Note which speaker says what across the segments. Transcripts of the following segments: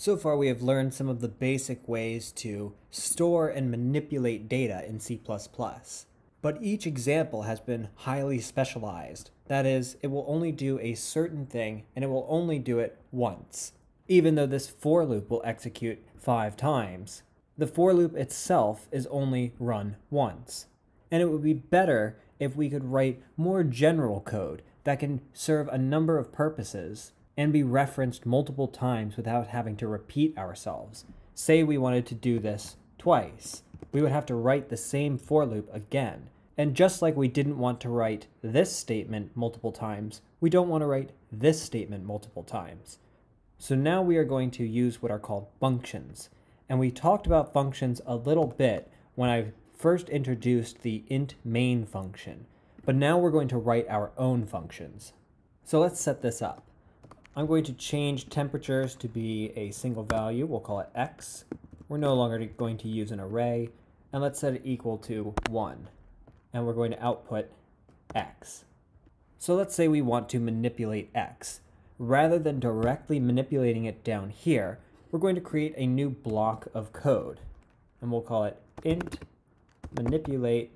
Speaker 1: So far we have learned some of the basic ways to store and manipulate data in C++. But each example has been highly specialized. That is, it will only do a certain thing and it will only do it once. Even though this for loop will execute five times, the for loop itself is only run once. And it would be better if we could write more general code that can serve a number of purposes and be referenced multiple times without having to repeat ourselves. Say we wanted to do this twice. We would have to write the same for loop again. And just like we didn't want to write this statement multiple times, we don't want to write this statement multiple times. So now we are going to use what are called functions. And we talked about functions a little bit when I first introduced the int main function. But now we're going to write our own functions. So let's set this up. I'm going to change temperatures to be a single value. We'll call it x. We're no longer going to use an array. And let's set it equal to 1. And we're going to output x. So let's say we want to manipulate x. Rather than directly manipulating it down here, we're going to create a new block of code. And we'll call it int manipulate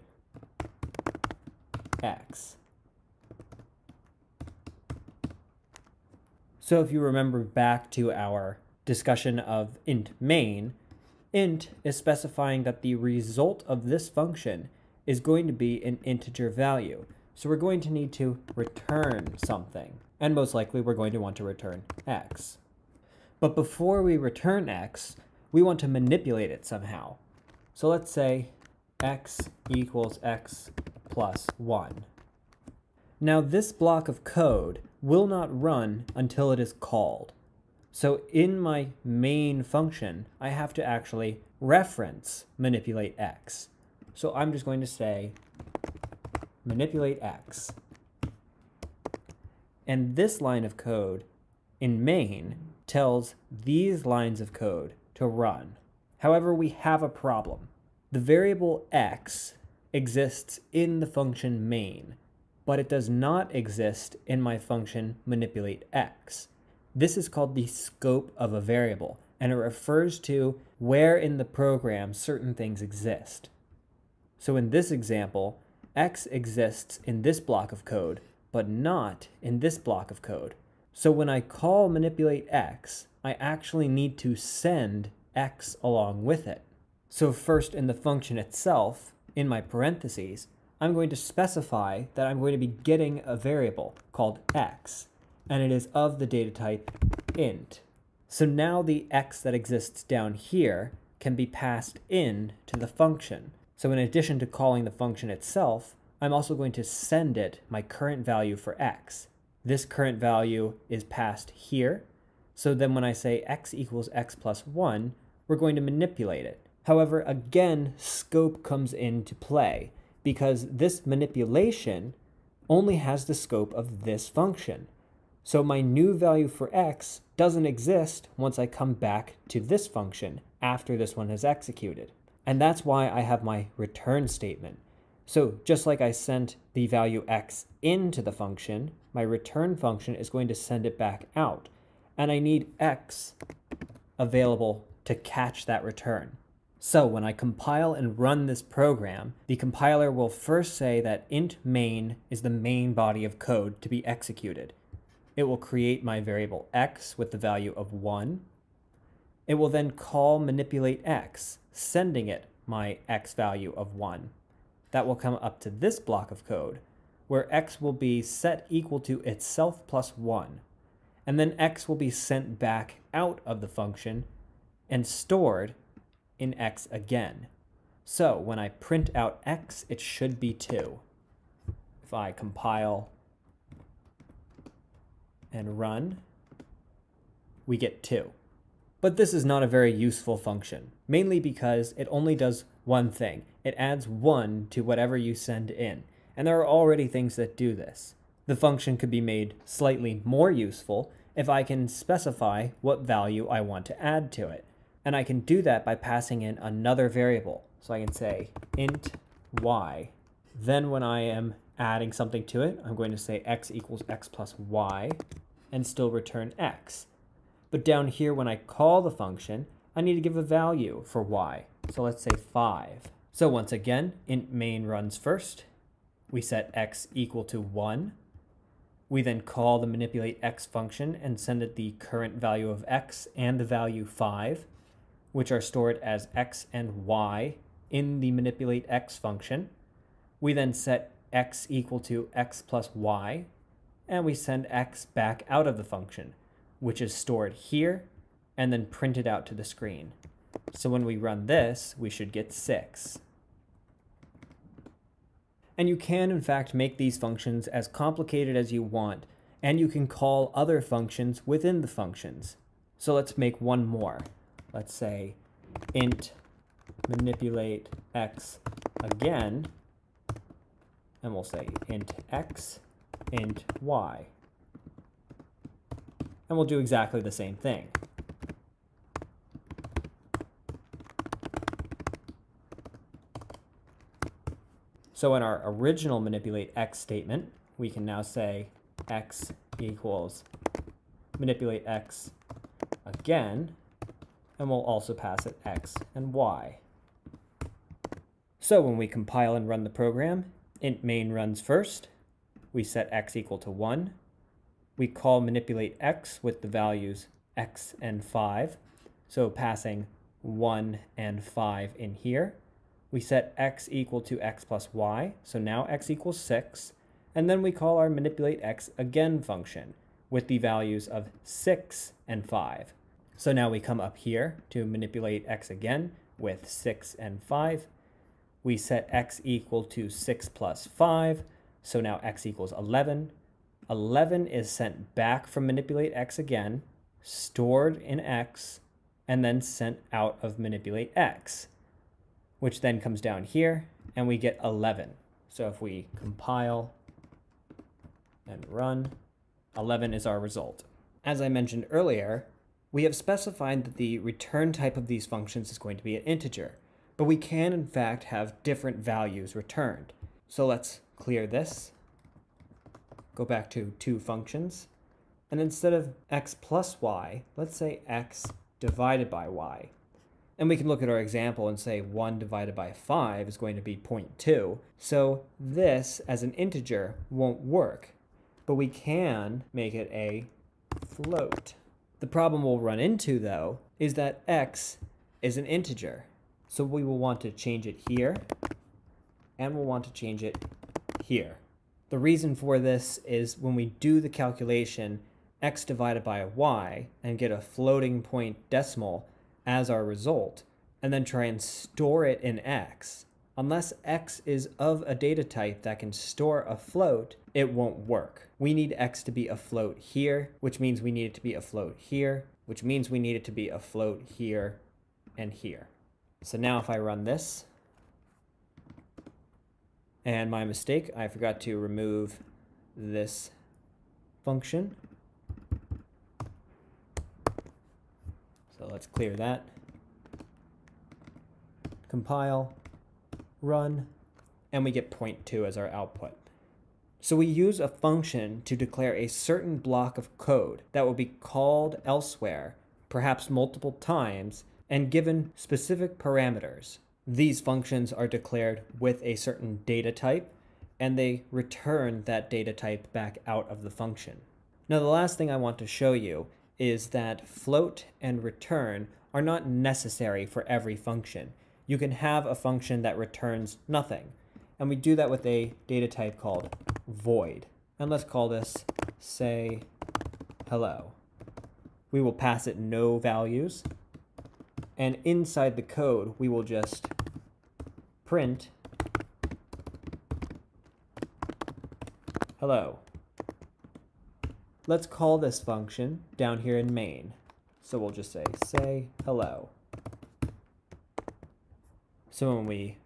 Speaker 1: x. So if you remember back to our discussion of int main, int is specifying that the result of this function is going to be an integer value. So we're going to need to return something. And most likely we're going to want to return x. But before we return x, we want to manipulate it somehow. So let's say x equals x plus 1. Now this block of code will not run until it is called. So in my main function, I have to actually reference manipulate x. So I'm just going to say manipulate x. And this line of code in main tells these lines of code to run. However, we have a problem. The variable x exists in the function main, but it does not exist in my function manipulate x. This is called the scope of a variable, and it refers to where in the program certain things exist. So in this example, x exists in this block of code, but not in this block of code. So when I call manipulate x, I actually need to send x along with it. So first in the function itself, in my parentheses, I'm going to specify that I'm going to be getting a variable called x, and it is of the data type int. So now the x that exists down here can be passed in to the function. So in addition to calling the function itself, I'm also going to send it my current value for x. This current value is passed here. So then when I say x equals x plus 1, we're going to manipulate it. However, again, scope comes into play because this manipulation only has the scope of this function. So my new value for x doesn't exist once I come back to this function after this one has executed. And that's why I have my return statement. So just like I sent the value x into the function, my return function is going to send it back out. And I need x available to catch that return. So when I compile and run this program, the compiler will first say that int main is the main body of code to be executed. It will create my variable x with the value of 1. It will then call manipulate x, sending it my x value of 1. That will come up to this block of code, where x will be set equal to itself plus 1. And then x will be sent back out of the function and stored in x again. So when I print out x, it should be 2. If I compile and run, we get 2. But this is not a very useful function, mainly because it only does one thing. It adds 1 to whatever you send in, and there are already things that do this. The function could be made slightly more useful if I can specify what value I want to add to it. And I can do that by passing in another variable. So I can say int y. Then when I am adding something to it, I'm going to say x equals x plus y and still return x. But down here, when I call the function, I need to give a value for y. So let's say 5. So once again, int main runs first. We set x equal to 1. We then call the manipulate x function and send it the current value of x and the value 5, which are stored as x and y in the manipulate x function. We then set x equal to x plus y, and we send x back out of the function, which is stored here and then printed out to the screen. So when we run this, we should get 6. And you can, in fact, make these functions as complicated as you want, and you can call other functions within the functions. So let's make one more. Let's say int manipulate x again, and we'll say int x, int y. And we'll do exactly the same thing. So in our original manipulate x statement, we can now say x equals manipulate x again, and we'll also pass it x and y. So when we compile and run the program, int main runs first. We set x equal to 1. We call manipulate x with the values x and 5, so passing 1 and 5 in here we set x equal to x plus y, so now x equals 6, and then we call our manipulate x again function with the values of 6 and 5. So now we come up here to manipulate x again with 6 and 5. We set x equal to 6 plus 5, so now x equals 11. 11 is sent back from manipulate x again, stored in x, and then sent out of manipulate x which then comes down here, and we get 11. So if we compile and run, 11 is our result. As I mentioned earlier, we have specified that the return type of these functions is going to be an integer, but we can in fact have different values returned. So let's clear this, go back to two functions, and instead of x plus y, let's say x divided by y. And we can look at our example and say 1 divided by 5 is going to be 0.2. So this, as an integer, won't work. But we can make it a float. The problem we'll run into, though, is that x is an integer. So we will want to change it here, and we'll want to change it here. The reason for this is when we do the calculation, x divided by y, and get a floating point decimal, as our result and then try and store it in X, unless X is of a data type that can store a float, it won't work. We need X to be a float here, which means we need it to be a float here, which means we need it to be a float here and here. So now if I run this, and my mistake, I forgot to remove this function. So let's clear that. Compile, run, and we get 0.2 as our output. So we use a function to declare a certain block of code that will be called elsewhere, perhaps multiple times, and given specific parameters. These functions are declared with a certain data type, and they return that data type back out of the function. Now the last thing I want to show you is that float and return are not necessary for every function. You can have a function that returns nothing. And we do that with a data type called void. And let's call this say hello. We will pass it no values. And inside the code, we will just print hello. Let's call this function down here in main. So we'll just say, say hello. So when we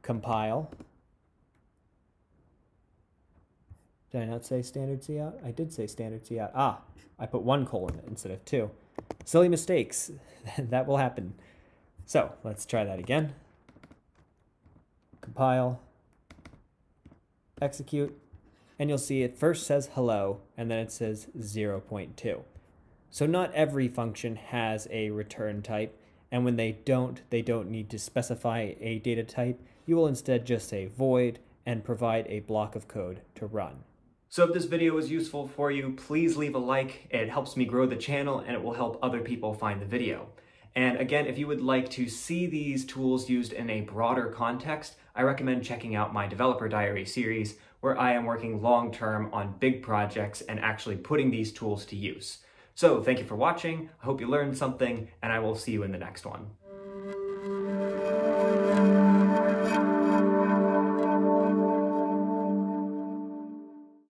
Speaker 1: compile, did I not say standard C out? I did say standard cout. Ah, I put one colon instead of two. Silly mistakes. that will happen. So let's try that again. Compile, execute, and you'll see it first says hello, and then it says 0.2. So not every function has a return type, and when they don't, they don't need to specify a data type. You will instead just say void and provide a block of code to run.
Speaker 2: So if this video was useful for you, please leave a like. It helps me grow the channel and it will help other people find the video. And again, if you would like to see these tools used in a broader context, I recommend checking out my Developer Diary series, where I am working long-term on big projects and actually putting these tools to use. So thank you for watching, I hope you learned something, and I will see you in the next one.